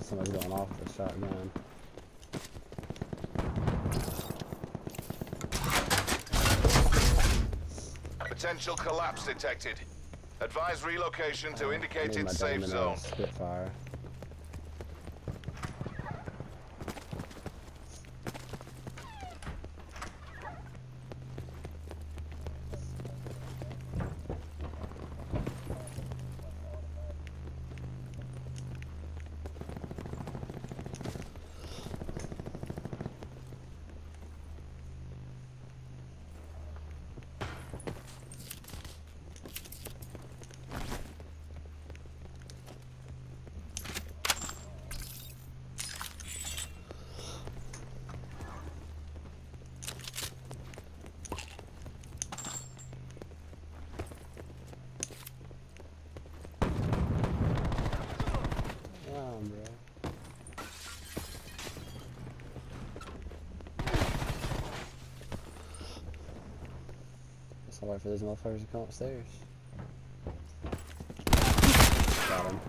Damn, somebody's going off a shotgun. Potential collapse detected. Advise relocation to indicated safe zone. Spitfire. Damn, bro. Guess I'll wait for these motherfuckers to come upstairs. Got him.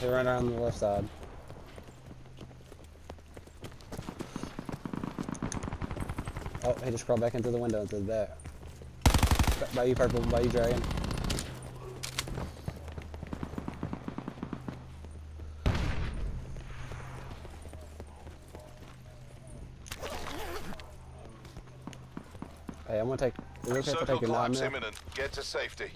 They around the left side. Oh, he just crawled back into the window into the back. By you, purple. By you, dragon. Hey, I'm gonna take. Is it okay if I Circle take a nine collapse mil? imminent. Get to safety.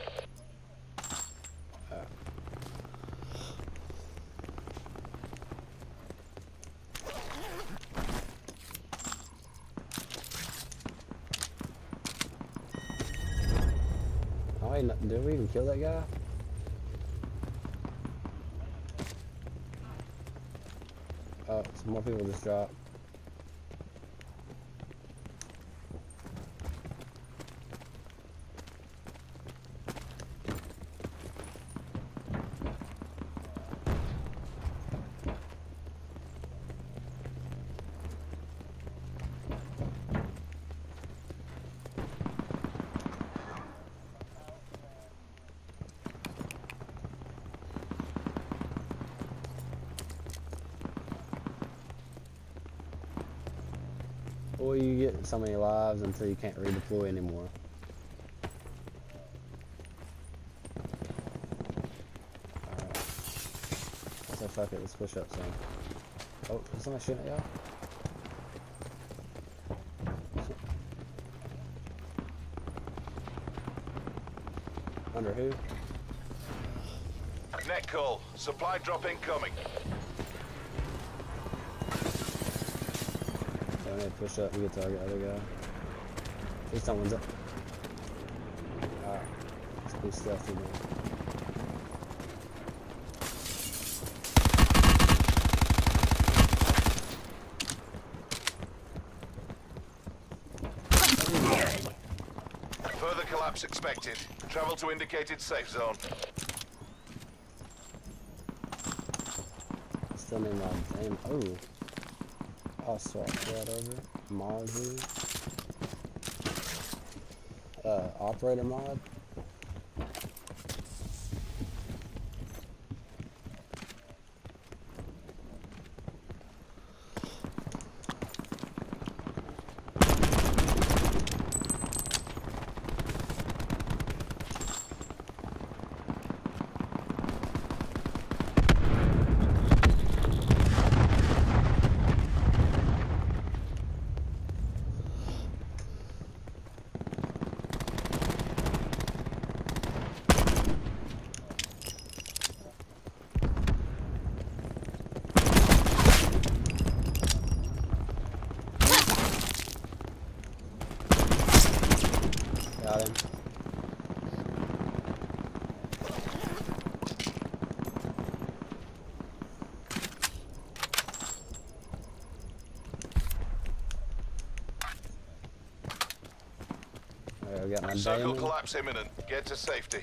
Wait, did we even kill that guy? Oh, some more people just dropped. Or you get so many lives until you can't redeploy anymore. Alright. Said fuck it, let's push up some. Oh, is somebody shooting at y'all? Under who? Net call. Supply drop incoming. I push up and get target other guy. Please someone's up. Alright. Let's be stealthy man. Further collapse expected. Travel to indicated safe zone. Still need my damn. Oh. I'll swap that over. Mod here. Uh, operator mod. I'll get my Circle diamond. collapse imminent. Get to safety.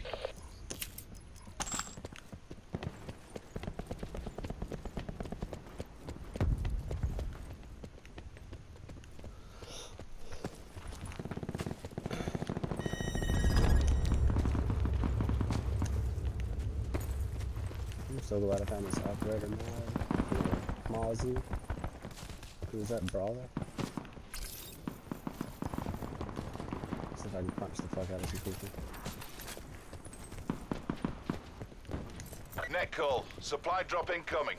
I'm so glad I found this operator, Mozzie. Who's that brawler? If I can punch the fuck out of some people. Net call. Supply drop incoming.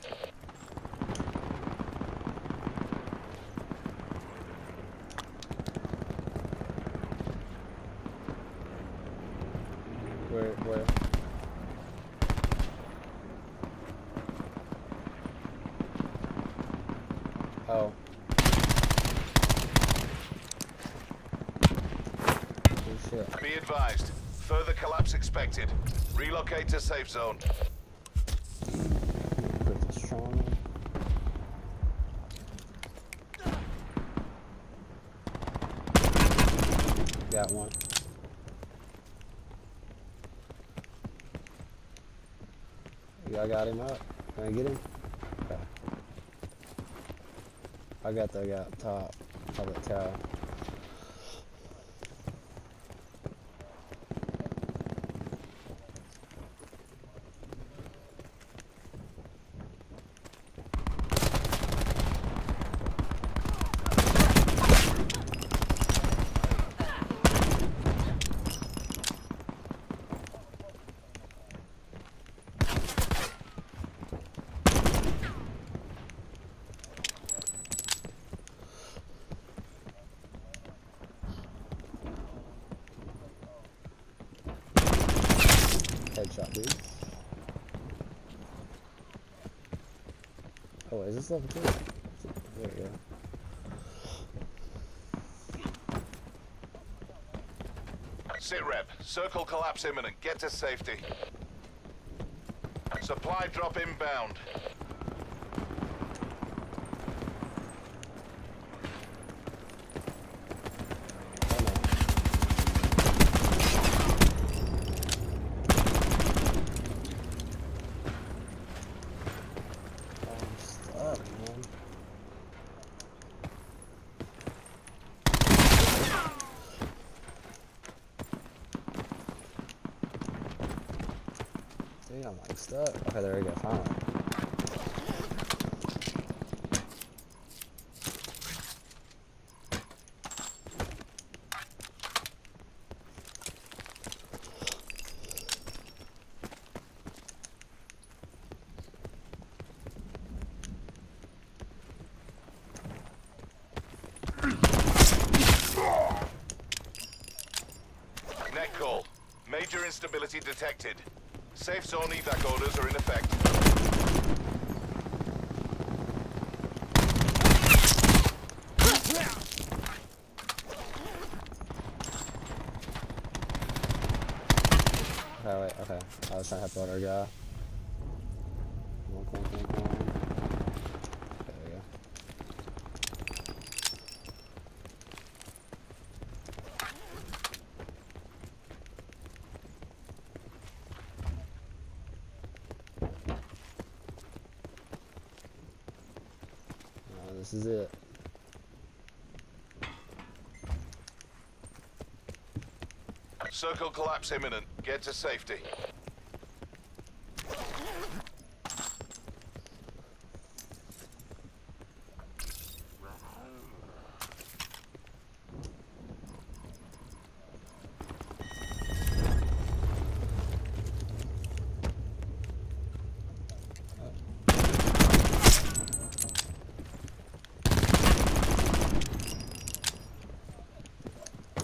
Where, where? Oh. Oh shit. Be advised. Further collapse expected. Relocate to safe zone. Got one. I got him up. Can I get him? Okay. I got the guy up top of the tower. Headshot, dude. Oh, is this level two? There we go. Circle collapse imminent. Get to safety. Supply drop inbound. Oh no. Oh, I'm stuck, man. I'm like stuck. Okay, there we go, finally. Net call. Major instability detected. Safe zone evac orders are in effect. Okay, wait, okay. I was trying to help the other guy. Come on, come on, come on, come on. Okay, there we go. Uh, this is it. Circle collapse imminent. Get to safety.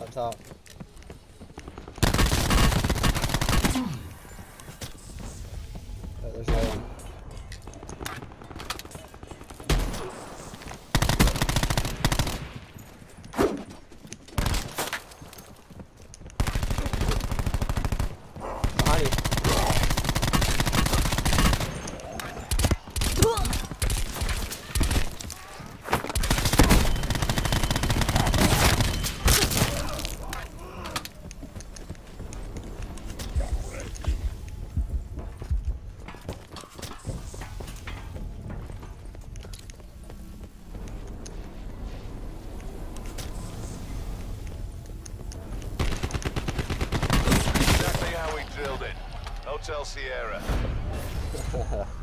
Up top. Sierra.